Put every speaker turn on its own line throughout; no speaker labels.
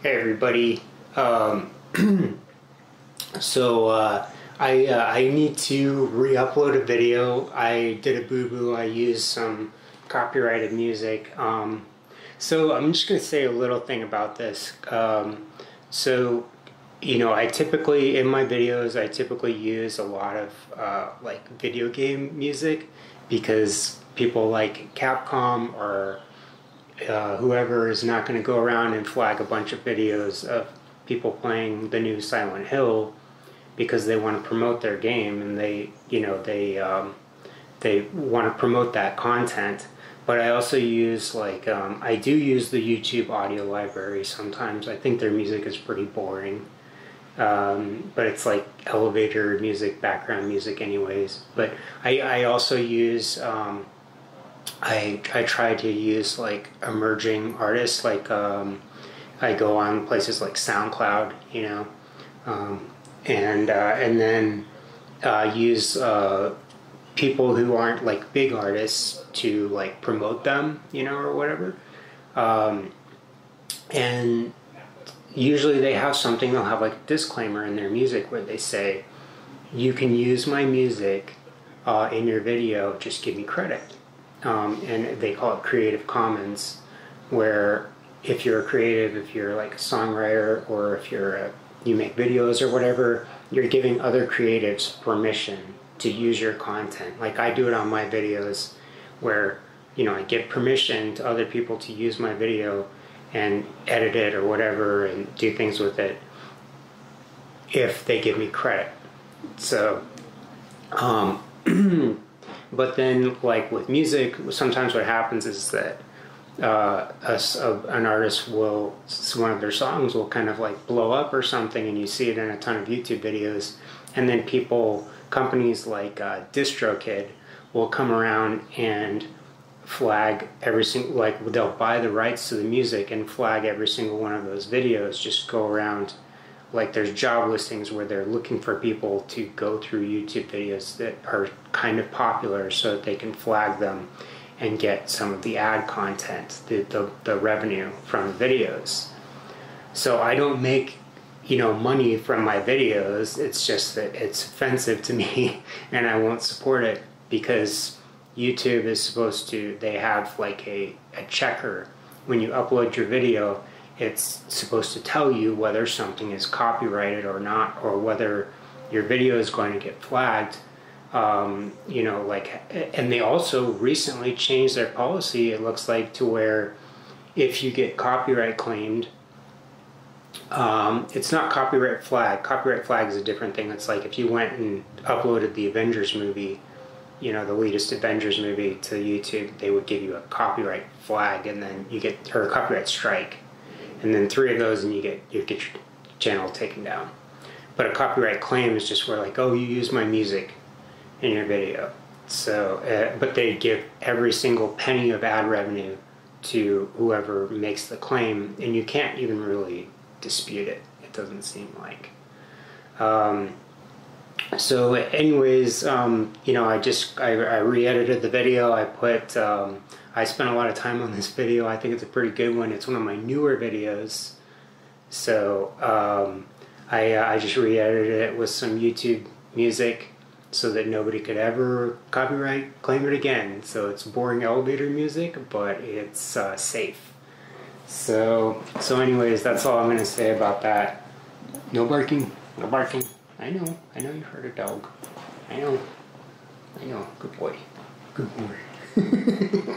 Hey everybody. Um, so uh, I uh, I need to re-upload a video. I did a boo boo. I used some copyrighted music. Um, so I'm just gonna say a little thing about this. Um, so you know, I typically in my videos I typically use a lot of uh, like video game music because people like Capcom or uh, whoever is not going to go around and flag a bunch of videos of people playing the new Silent Hill because they want to promote their game and they, you know, they um, they want to promote that content. But I also use like um, I do use the YouTube audio library sometimes. I think their music is pretty boring. Um, but it's like elevator music, background music, anyways. But I, I also use um, I I try to use like emerging artists. Like um, I go on places like SoundCloud, you know, um, and uh, and then uh, use uh, people who aren't like big artists to like promote them, you know, or whatever. Um, and usually they have something. They'll have like a disclaimer in their music where they say, "You can use my music uh, in your video. Just give me credit." Um, and they call it Creative Commons, where if you're a creative, if you're like a songwriter, or if you're a, you make videos or whatever, you're giving other creatives permission to use your content. Like I do it on my videos, where you know I give permission to other people to use my video and edit it or whatever and do things with it if they give me credit. So. Um, But then, like with music, sometimes what happens is that uh, a, a, an artist will one of their songs will kind of like blow up or something, and you see it in a ton of YouTube videos, and then people, companies like uh, DistroKid, will come around and flag every single like they'll buy the rights to the music and flag every single one of those videos. Just go around like there's job listings where they're looking for people to go through YouTube videos that are kind of popular so that they can flag them and get some of the ad content, the, the, the revenue from the videos. So I don't make you know money from my videos. It's just that it's offensive to me and I won't support it because YouTube is supposed to they have like a, a checker when you upload your video it's supposed to tell you whether something is copyrighted or not, or whether your video is going to get flagged. Um, you know, like, and they also recently changed their policy, it looks like, to where if you get copyright claimed, um, it's not copyright flag. Copyright flag is a different thing. It's like if you went and uploaded the Avengers movie, you know, the latest Avengers movie to YouTube, they would give you a copyright flag and then you get, or a copyright strike and then three of those and you get you get your channel taken down. But a copyright claim is just where like, oh, you use my music in your video. So, uh, but they give every single penny of ad revenue to whoever makes the claim, and you can't even really dispute it. It doesn't seem like. Um, so, anyways, um, you know, I just I, I re-edited the video. I put um, I spent a lot of time on this video. I think it's a pretty good one. It's one of my newer videos. So um, I, uh, I just re-edited it with some YouTube music so that nobody could ever copyright claim it again. So it's boring elevator music, but it's uh, safe. So, so anyways, that's all I'm going to say about that. No barking, no barking. I know, I know you heard a dog. I know, I know. Good boy, good boy.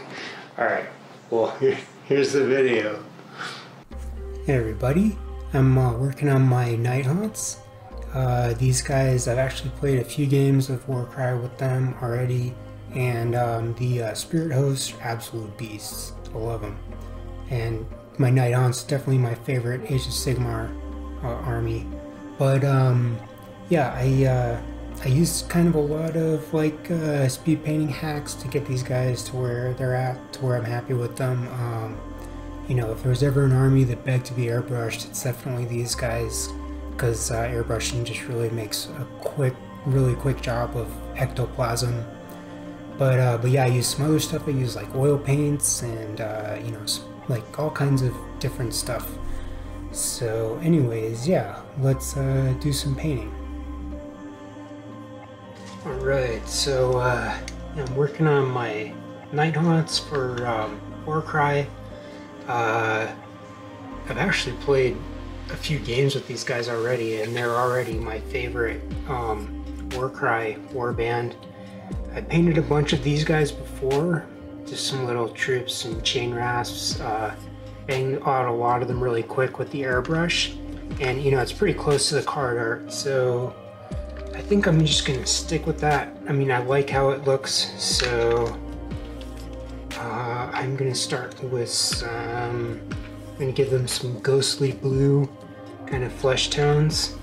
All right, well, here's the video. Hey everybody, I'm uh, working on my Nighthaunts. Uh, these guys, I've actually played a few games of Warcry with them already, and um, the uh, Spirit Hosts are absolute beasts. I love them. And my Nighthaunts definitely my favorite Age of Sigmar uh, army. But um, yeah, I uh, I used kind of a lot of like uh, speed painting hacks to get these guys to where they're at, to where I'm happy with them. Um, you know, if there was ever an army that begged to be airbrushed, it's definitely these guys, because uh, airbrushing just really makes a quick, really quick job of ectoplasm. But uh, but yeah, I use some other stuff. I use like oil paints and uh, you know like all kinds of different stuff. So anyways, yeah, let's uh, do some painting. Alright, so uh, I'm working on my Nighthaunts for um, Warcry. Uh, I've actually played a few games with these guys already, and they're already my favorite um, Warcry warband. I painted a bunch of these guys before, just some little troops, some Chainrasps, uh, banged out a lot of them really quick with the airbrush. And you know, it's pretty close to the card art, so I think I'm just gonna stick with that. I mean, I like how it looks, so uh, I'm gonna start with some, I'm gonna give them some ghostly blue kind of flesh tones.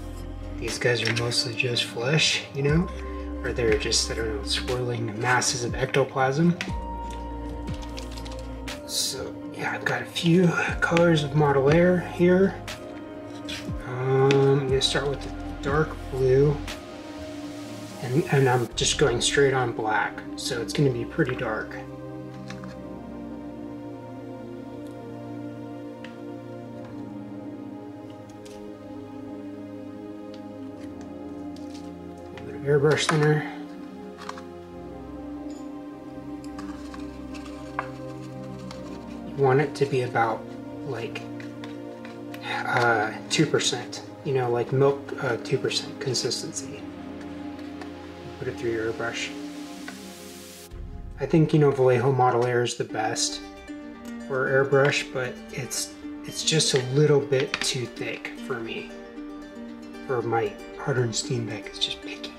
These guys are mostly just flesh, you know? Or they're just, I don't know, swirling masses of ectoplasm. So yeah, I've got a few colors of model air here. Um, I'm gonna start with the dark blue. And, and I'm just going straight on black, so it's gonna be pretty dark. airbrush thinner. You want it to be about like uh, 2%, you know, like milk uh, 2% consistency. Put it through your airbrush. I think, you know, Vallejo Model Air is the best for airbrush, but it's it's just a little bit too thick for me. For my Harder Steenbeck, it's just picky.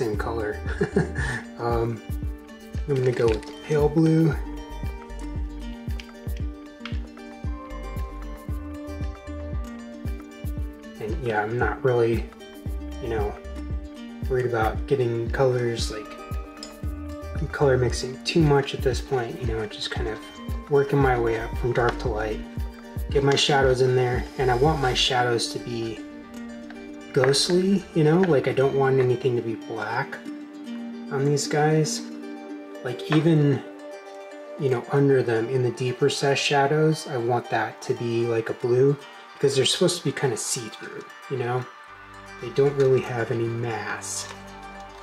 Same color. um, I'm gonna go with pale blue. And yeah, I'm not really, you know, worried about getting colors like color mixing too much at this point, you know, just kind of working my way up from dark to light. Get my shadows in there, and I want my shadows to be ghostly, you know, like I don't want anything to be black on these guys. Like even, you know, under them in the deeper set shadows, I want that to be like a blue because they're supposed to be kind of see-through, you know? They don't really have any mass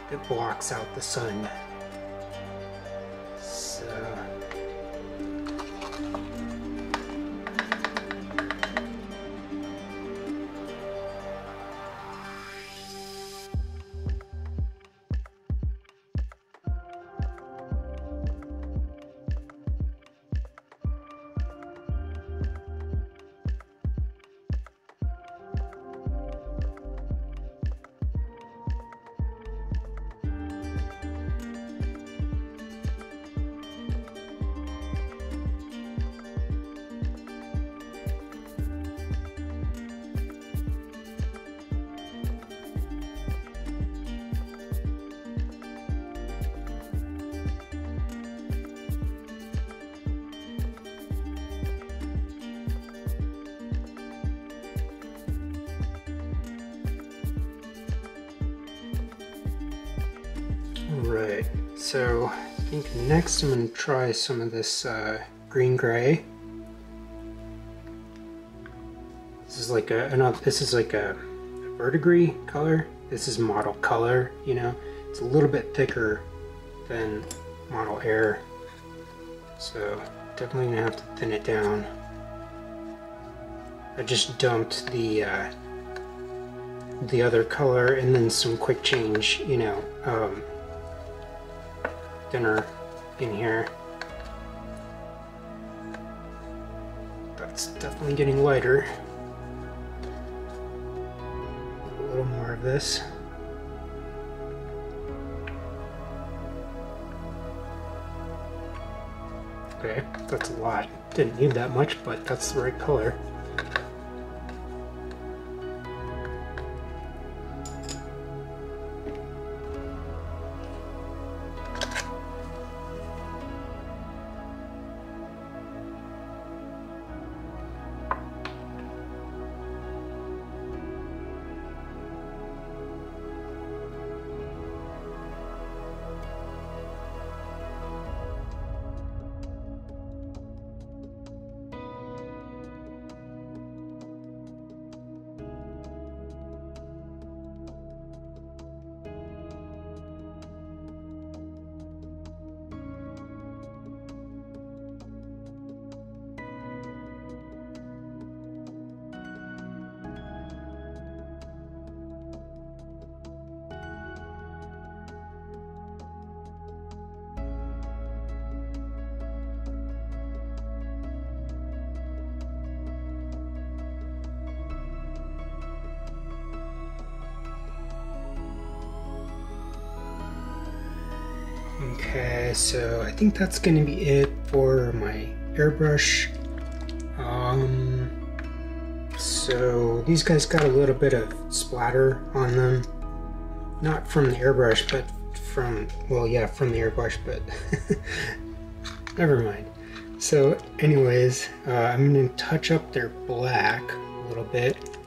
that blocks out the sun. So I think next I'm going to try some of this uh, green gray. This is like a this is like a, a verdigris color. This is model color, you know. It's a little bit thicker than model air. So definitely gonna have to thin it down. I just dumped the uh, the other color and then some quick change, you know, um, thinner in here. that's definitely getting lighter. A little more of this. Okay, that's a lot. Didn't need that much, but that's the right color. Okay, so I think that's gonna be it for my airbrush. Um, so these guys got a little bit of splatter on them. Not from the airbrush, but from, well, yeah, from the airbrush, but never mind. So anyways, uh, I'm gonna touch up their black a little bit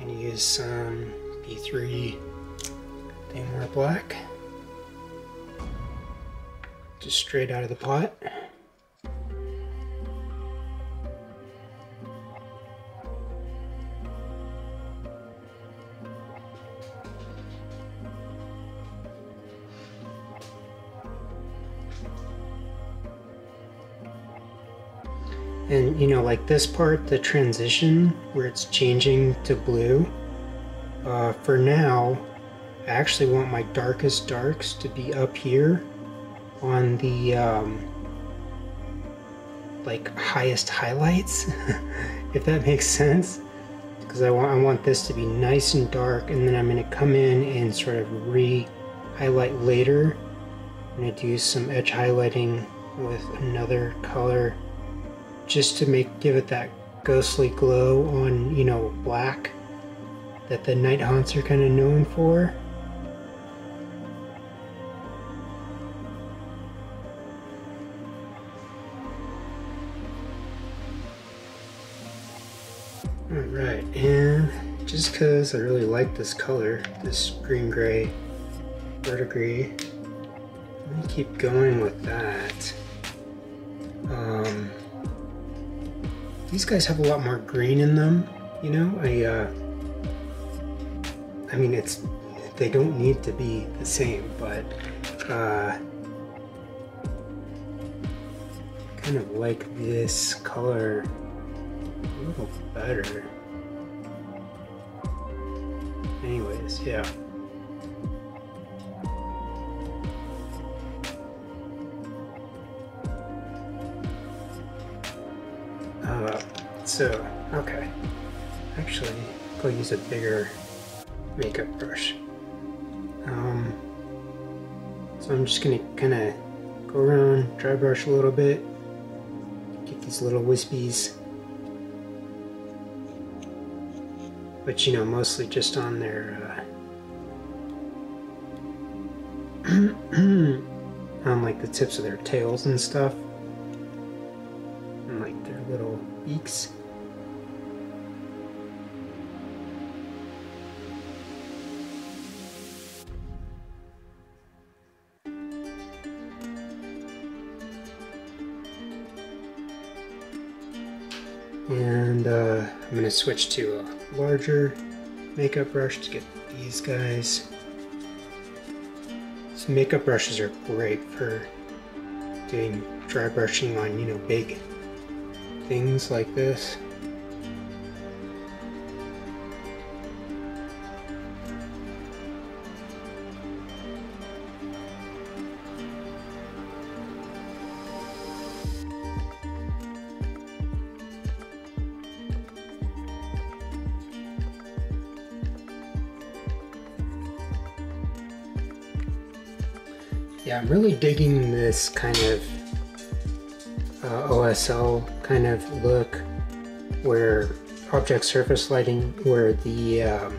and use some P3 Thamar Black just straight out of the pot. And you know, like this part, the transition where it's changing to blue, uh, for now, I actually want my darkest darks to be up here on the um, like highest highlights, if that makes sense. Because I want I want this to be nice and dark, and then I'm going to come in and sort of re-highlight later. I'm going to do some edge highlighting with another color, just to make give it that ghostly glow on you know black that the Nighthaunts are kind of known for. Just because I really like this color, this green gray verdigris, I'm gonna keep going with that. Um, these guys have a lot more green in them, you know? I, uh, I mean, it's, they don't need to be the same, but, uh, kind of like this color a little better. Yeah. Uh, so, okay. Actually, I'll use a bigger makeup brush. Um, so I'm just gonna kind of go around, dry brush a little bit, get these little wispies but you know, mostly just on their, uh, tips of their tails and stuff, and like their little beaks. And uh, I'm going to switch to a larger makeup brush to get these guys. So makeup brushes are great for doing dry brushing on, you know, big things like this. I'm really digging this kind of uh, OSL kind of look where object surface lighting, where the um,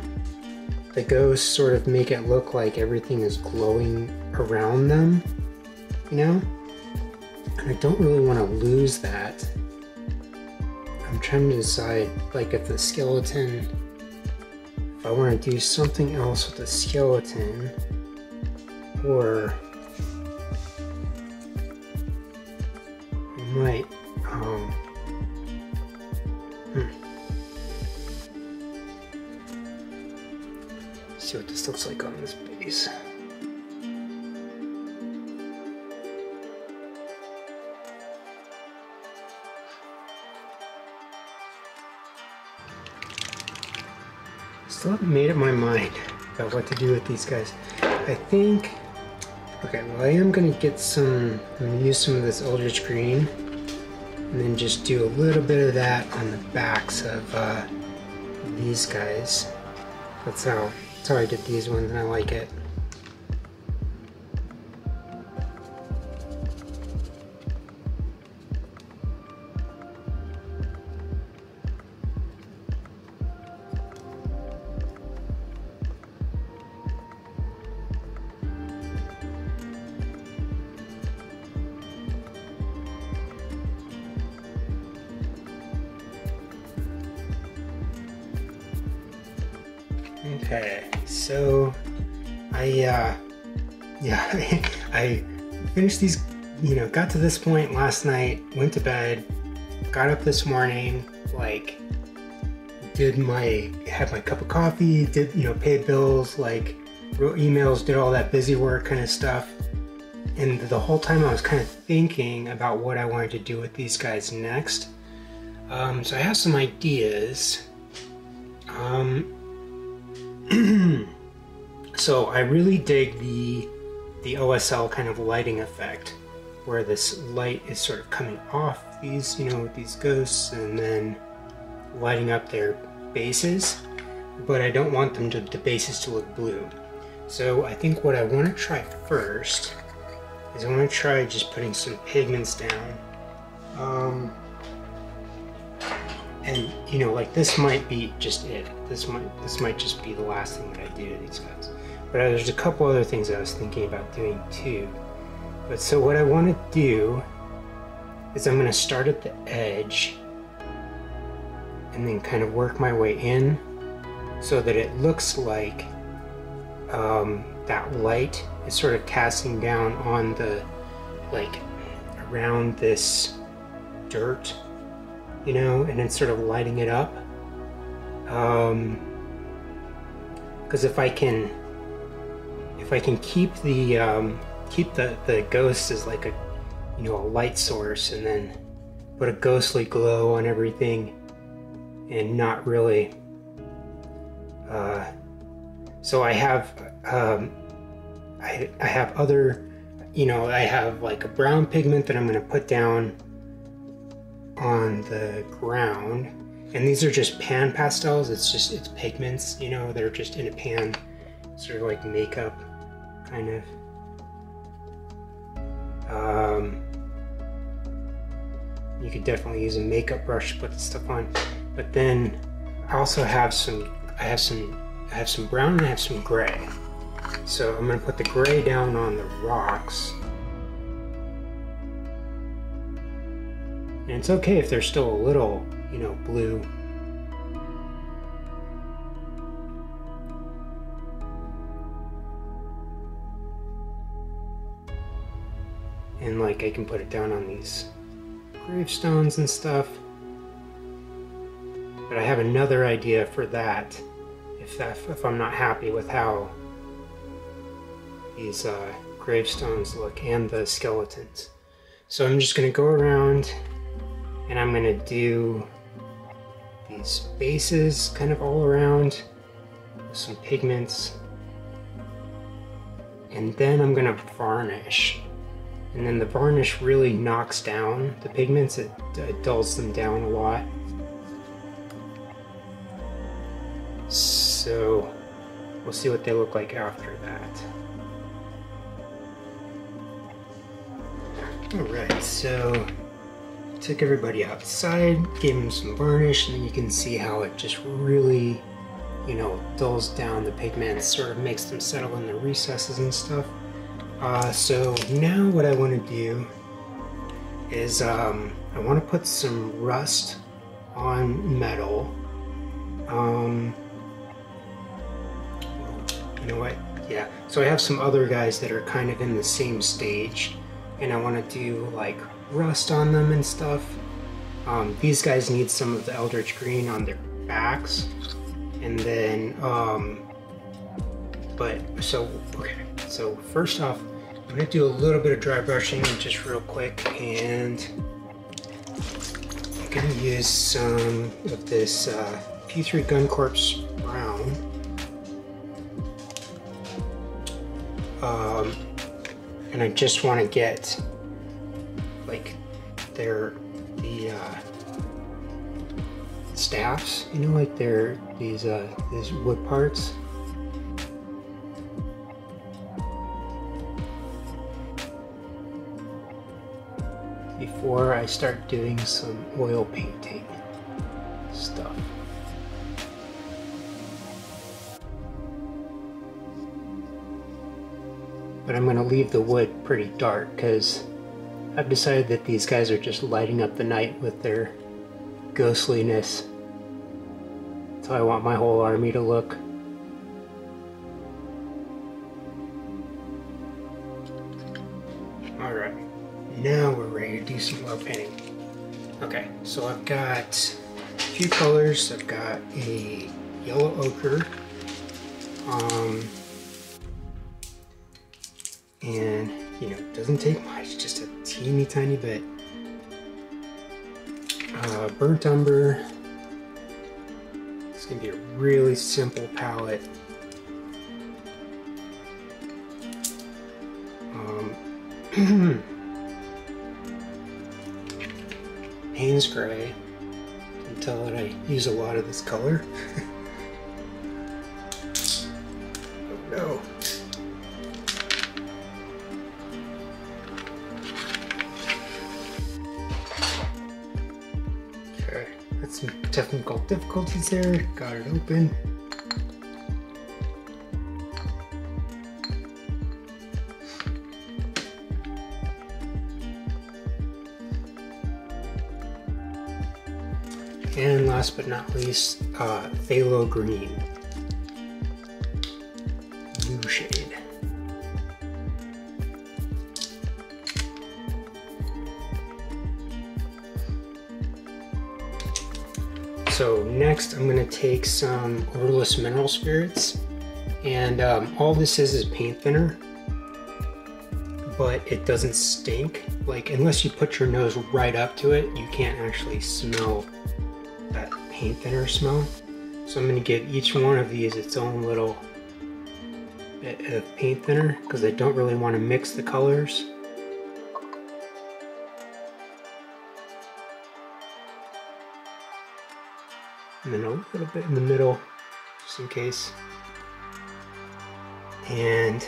the ghosts sort of make it look like everything is glowing around them, you know? And I don't really want to lose that. I'm trying to decide, like, if the skeleton, if I want to do something else with the skeleton, or see what this looks like on this base. Still haven't made up my mind about what to do with these guys. I think, okay, well I am gonna get some, I'm gonna use some of this Eldritch Green and then just do a little bit of that on the backs of uh, these guys. That's how, how I did these ones and I like it. Know, got to this point last night, went to bed, got up this morning, like did my had my cup of coffee, did, you know, paid bills, like wrote emails, did all that busy work kind of stuff. And the whole time I was kind of thinking about what I wanted to do with these guys next. Um, so I have some ideas. Um, so I really dig the the OSL kind of lighting effect, where this light is sort of coming off these, you know, these ghosts and then lighting up their bases. But I don't want them to the bases to look blue. So I think what I want to try first is I want to try just putting some pigments down. Um, and you know like this might be just it this might this might just be the last thing that i do to these guys but there's a couple other things i was thinking about doing too but so what i want to do is i'm going to start at the edge and then kind of work my way in so that it looks like um, that light is sort of casting down on the like around this dirt you know, and then sort of lighting it up. Um, because if I can, if I can keep the um, keep the the ghost as like a, you know, a light source, and then put a ghostly glow on everything, and not really. Uh, so I have, um, I I have other, you know, I have like a brown pigment that I'm going to put down on the ground. And these are just pan pastels. It's just, it's pigments, you know, they're just in a pan, sort of like makeup, kind of. You could definitely use a makeup brush to put the stuff on. But then I also have some, I have some, I have some brown and I have some gray. So I'm gonna put the gray down on the rocks. And it's okay if there's still a little, you know, blue. And like I can put it down on these gravestones and stuff. But I have another idea for that if that, if I'm not happy with how these uh, gravestones look and the skeletons. So I'm just going to go around and I'm gonna do these bases kind of all around with some pigments and then I'm gonna varnish and then the varnish really knocks down the pigments. It, it dulls them down a lot. So we'll see what they look like after that. Alright, so took everybody outside, gave them some varnish, and then you can see how it just really, you know, dulls down the pigments, sort of makes them settle in the recesses and stuff. Uh, so now what I want to do is um, I want to put some rust on metal. Um, you know what? Yeah, so I have some other guys that are kind of in the same stage and I want to do like rust on them and stuff. Um, these guys need some of the Eldritch Green on their backs. And then, um, but so, okay. So first off, I'm gonna do a little bit of dry brushing just real quick and I'm gonna use some of this uh, P3 Gun Corpse Brown. Um, and I just want to get like their the uh, staffs, you know, like they're these uh, these wood parts. Before I start doing some oil painting stuff. but I'm going to leave the wood pretty dark because I've decided that these guys are just lighting up the night with their ghostliness. That's how I want my whole army to look. Some oil painting. Okay, so I've got a few colors. I've got a yellow ochre, um, and you know it doesn't take much just a teeny tiny bit uh, burnt umber it's gonna be a really simple palette um, Payne's Gray you can tell that I use a lot of this color oh no Okay, had some technical difficulties there. Got it open. Last but not least, uh, Phthalo Green. Blue shade. So next I'm going to take some odorless mineral spirits and um, all this is is paint thinner but it doesn't stink like unless you put your nose right up to it you can't actually smell paint thinner smell. So I'm going to give each one of these its own little bit of paint thinner because I don't really want to mix the colors. And then a little bit in the middle just in case. And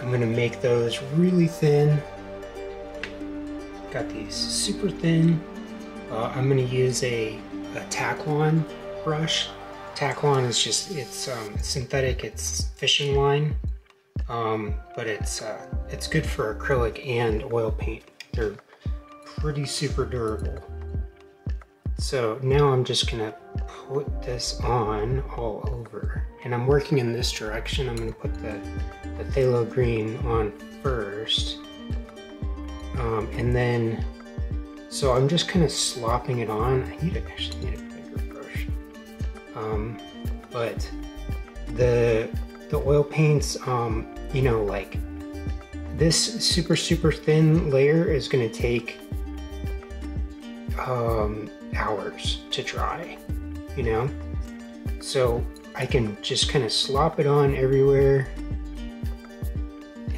I'm gonna make those really thin. Got these super thin uh, I'm gonna use a, a Taklon brush Taklon is just it's um, synthetic it's fishing line um, but it's uh, it's good for acrylic and oil paint they're pretty super durable so now I'm just gonna put this on all over. And I'm working in this direction. I'm gonna put the, the phthalo green on first. Um, and then, so I'm just kind of slopping it on. I need to actually need a bigger brush. Um, but the, the oil paints, um, you know, like this super, super thin layer is gonna take um, hours to dry, you know? So I can just kind of slop it on everywhere.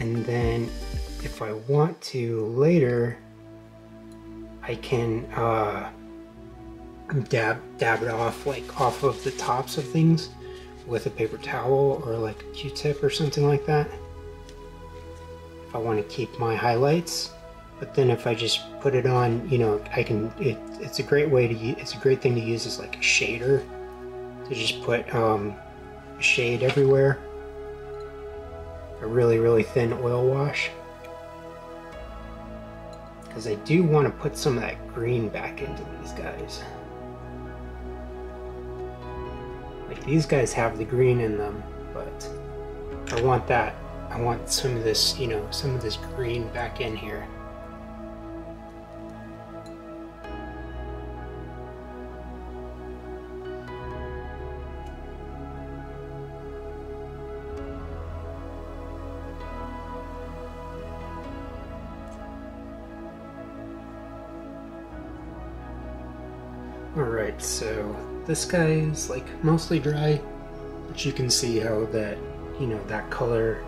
And then if I want to later, I can uh, dab, dab it off like off of the tops of things with a paper towel or like a q-tip or something like that. if I want to keep my highlights. But then if I just put it on, you know, I can, it, it's a great way to use, it's a great thing to use as like a shader. To just put um, shade everywhere. A really, really thin oil wash. Because I do want to put some of that green back into these guys. Like these guys have the green in them, but I want that. I want some of this, you know, some of this green back in here. Alright, so this guy is like mostly dry, but you can see how that, you know, that color,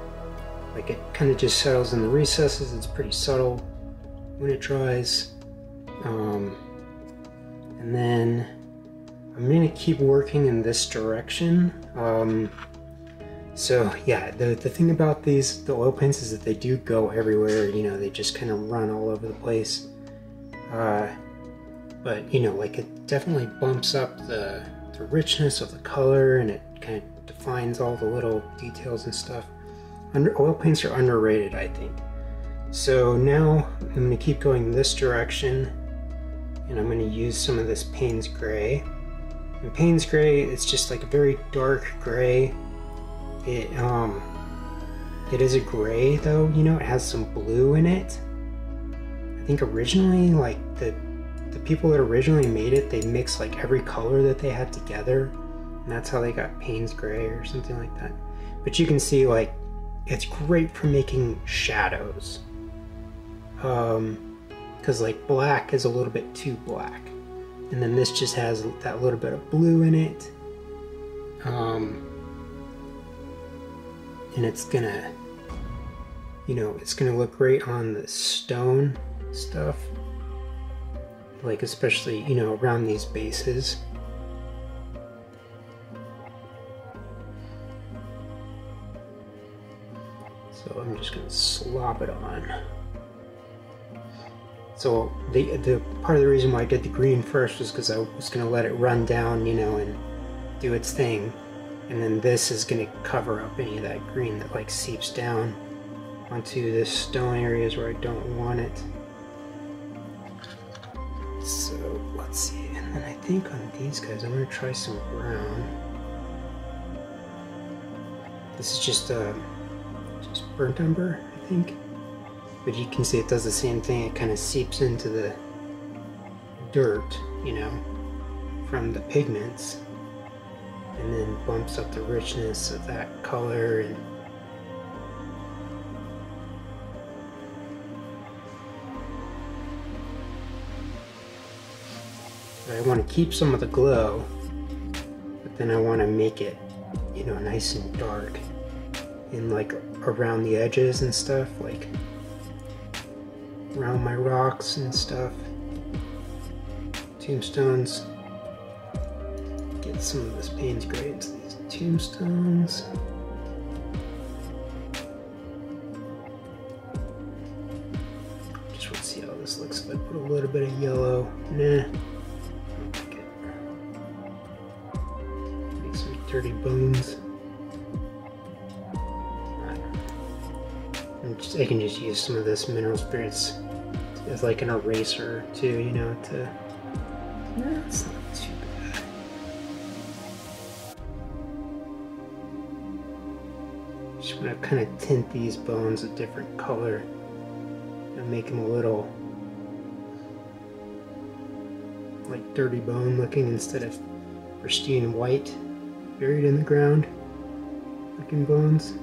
like it kind of just settles in the recesses. It's pretty subtle when it dries. Um, and then I'm gonna keep working in this direction. Um, so yeah, the, the thing about these, the oil paints is that they do go everywhere, you know, they just kind of run all over the place. Uh, but you know like it definitely bumps up the, the richness of the color and it kind of defines all the little details and stuff. Under, oil paints are underrated i think. So now i'm going to keep going this direction and i'm going to use some of this payne's gray. And payne's gray it's just like a very dark gray. It um it is a gray though you know it has some blue in it. I think originally like the the people that originally made it, they mixed like every color that they had together, and that's how they got Payne's Gray or something like that. But you can see like it's great for making shadows. Um, because like black is a little bit too black, and then this just has that little bit of blue in it. Um, and it's gonna, you know, it's gonna look great on the stone stuff like especially, you know, around these bases. So I'm just gonna slop it on. So the, the part of the reason why I did the green first was because I was gonna let it run down, you know, and do its thing. And then this is gonna cover up any of that green that like seeps down onto the stone areas where I don't want it. So let's see, and then I think on these guys, I'm gonna try some brown. This is just uh, just burnt umber, I think. But you can see it does the same thing. It kind of seeps into the dirt, you know, from the pigments, and then bumps up the richness of that color and I want to keep some of the glow, but then I want to make it, you know, nice and dark and like around the edges and stuff, like around my rocks and stuff. Tombstones. Get some of this Payne's Gray into these tombstones. Just want to see how this looks if I put a little bit of yellow. Nah. Dirty bones. Just, I can just use some of this mineral spirits as like an eraser too, you know, to... Not too bad. Just want to kind of tint these bones a different color and make them a little like dirty bone looking instead of pristine white buried in the ground, looking bones.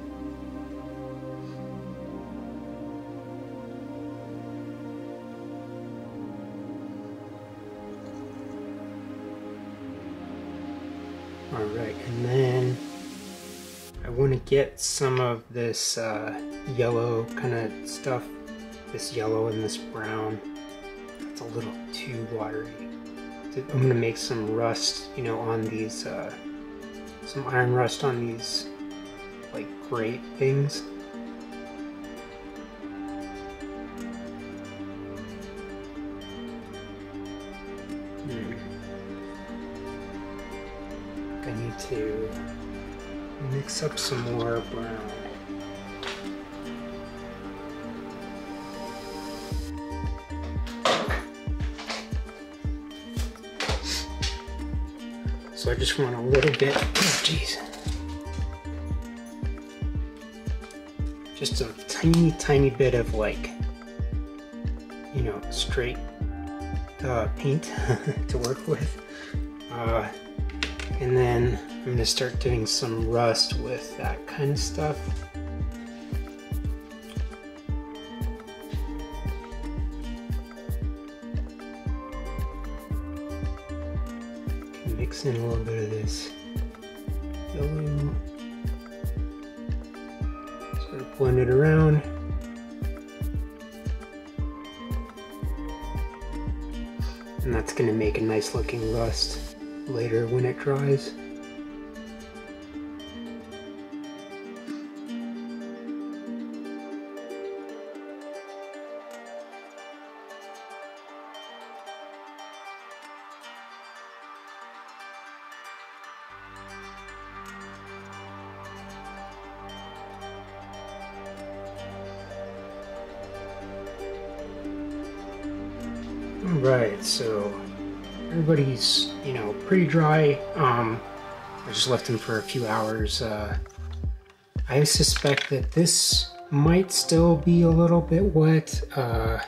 Alright, and then I want to get some of this uh, yellow kind of stuff, this yellow and this brown. It's a little too watery. I'm to make some rust, you know, on these uh, some iron rust on these like great things. Hmm. I need to mix up some more brown. So I just want a little bit, oh jeez. Just a tiny, tiny bit of like, you know, straight uh, paint to work with. Uh, and then I'm gonna start doing some rust with that kind of stuff. Alright, so everybody's, you know, pretty dry. Um, I just left them for a few hours. Uh, I suspect that this might still be a little bit wet. Uh,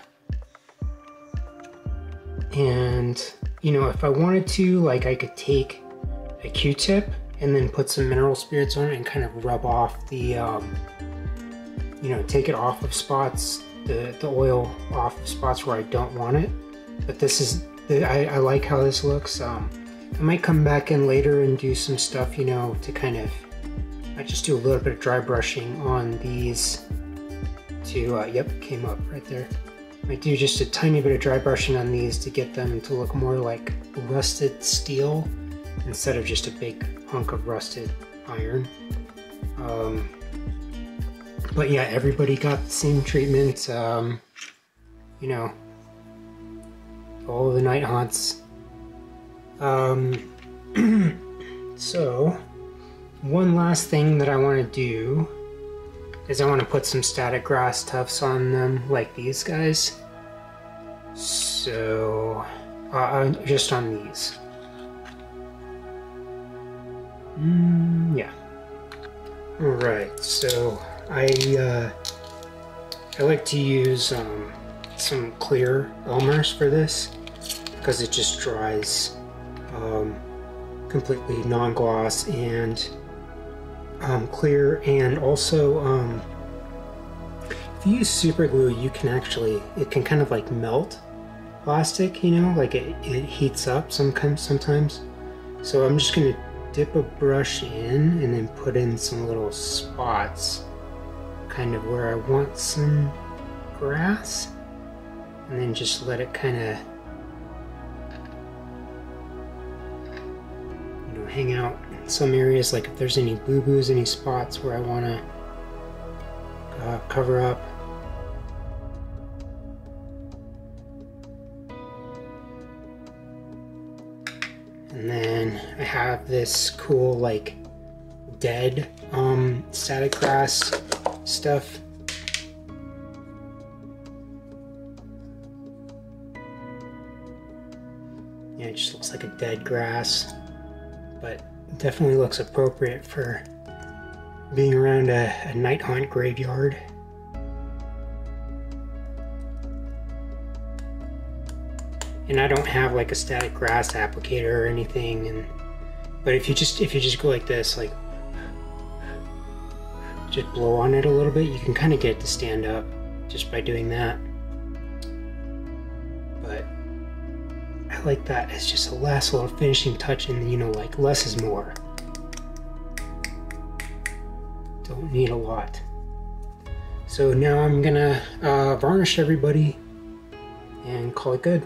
and, you know, if I wanted to, like, I could take a Q-tip and then put some mineral spirits on it and kind of rub off the, um, you know, take it off of spots, the, the oil off of spots where I don't want it. But this is I, I like how this looks. Um, I might come back in later and do some stuff, you know, to kind of, I just do a little bit of dry brushing on these to, uh, yep, came up right there. I do just a tiny bit of dry brushing on these to get them to look more like rusted steel instead of just a big hunk of rusted iron. Um, but yeah, everybody got the same treatment. Um, you know, all the Nighthaunts. Um, so, one last thing that I want to do is I want to put some static grass tufts on them like these guys. So, uh, uh just on these. Mm, yeah. Alright, so I, uh, I like to use, um, some clear Elmer's for this because it just dries um, completely non-gloss and um, clear and also um, if you use super glue you can actually it can kind of like melt plastic you know? Like it, it heats up sometimes sometimes. So I'm just gonna dip a brush in and then put in some little spots kind of where I want some grass and then just let it kind of hang out in some areas like if there's any boo-boos any spots where I want to uh, cover up. And then I have this cool like dead um, static grass stuff. Yeah, it just looks like a dead grass, but definitely looks appropriate for being around a, a Nighthaunt graveyard. And I don't have like a static grass applicator or anything, and but if you just if you just go like this, like just blow on it a little bit, you can kind of get it to stand up just by doing that. Like that as just a last little finishing touch and you know like less is more. Don't need a lot. So now I'm gonna uh, varnish everybody and call it good.